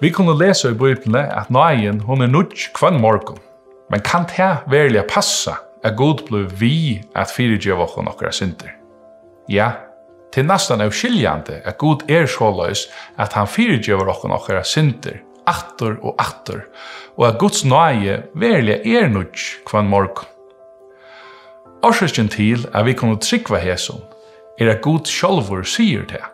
Vi kunne lese i Bibelen at nøyen, hun er nødt kvann morgen. Men kan det verilig passa at god blir vi at fyrirgjøva hun okra synder? Ja, til næstan er skiljande at god er såløys at han fyrirgjøva hun okra synder, atter og atter, og at gods nøye verilig er nødt kvann morgon. Årsøsken til at vi kunne tryggva hesson er at god sjolvor sier det.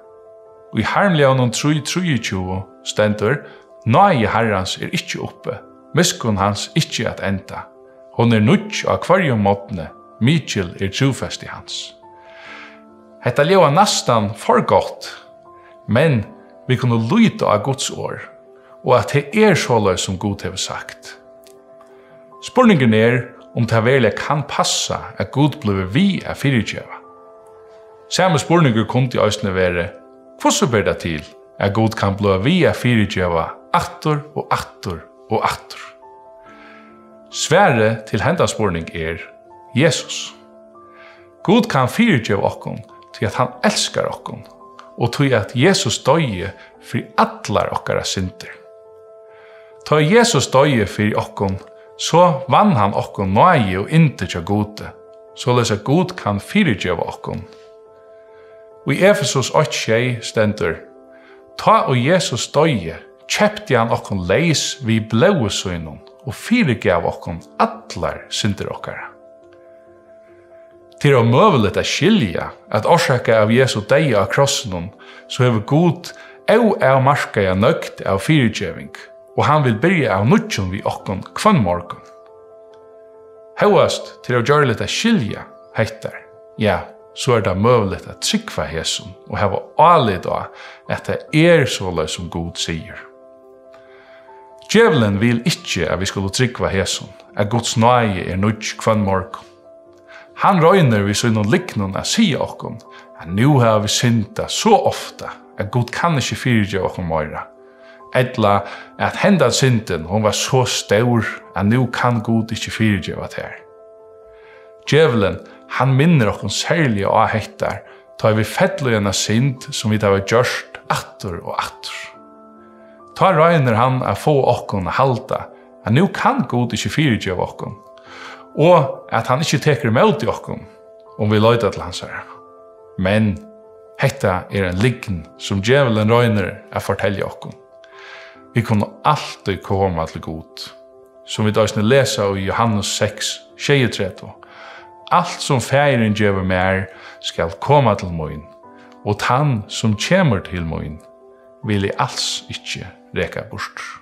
Og i harmlega av noen 3-3-20 stendur, Nøye herrans er ikkje oppe, miskun hans ikkje at enda. Hon er nudj av kvarjum måttne, Mitchell er trufest i hans. Hetta leva nastan for godt, men vi kunne lyta av Guds år, og at det er såløy som Gud hever sagt. Spurningen er om det verlig kan passa at Gud blei vi er fyrirtjeva. Samme spurninger kunne i æsne være, hvordan ber det til at god kan blå via fyrirgjøva attor og attor og attor. Svære til hendasporning er Jesus. God kan fyrirgjeva okkon til at han elskar okkon og til at Jesus døye for allar okkara synder. Ta Jesus døye for okkon, så vann han okkon nøye og inte tja gode, så les at god kan fyrirgjeva okkon. Og i Efesos 8 stendur, Ta og Jesus døye, kjepti han okkon leis vi blåe søynun, og fyrirgav okkon atlar synder okkara. Til å møvelet er skilja at orsaka av Jesu deg av krossen så hever god au av marska ja nøgt av fyrirgjøving, og han vil byrja av nudjon vi okkon kvann morgon. Hauast til å gjøre litt skilja heitar, ja, så er det møvligt at tryggva hesson og hava alit av at det er såløy som god sier. Djevelen vil ikkje at vi skulle tryggva hesson, at Guds nøye er nudj kvann morgon. Han røyner vi sånn liknun at sige okkom, at nu har vi synda så ofta at Gud kan ikkje fyrirge okkom møyra. Etla at henda synden, hon var så stor at nu kan Gud ikkje fyrirge okkom her. Djevelen han minner okkon særlig av hettar, ta vi fettlo gjerne synd som vi tar gjørst atter og atter. Ta røyner han a få okkon a halda, at nu kan god ikkje fyrirgi av okkon, og at han ikkje teker imot i okkon, om vi løyda til hans herre. Men hetta er en liggen som djevelen røyner a fortelja okkon. Vi kunne alltid koma til god, som vi døysne lesa i Johannes 6, 23, Alt som færen gjøver mer skal koma til moin, og tann som kjemur til moin vil i alls ikkje reka bort.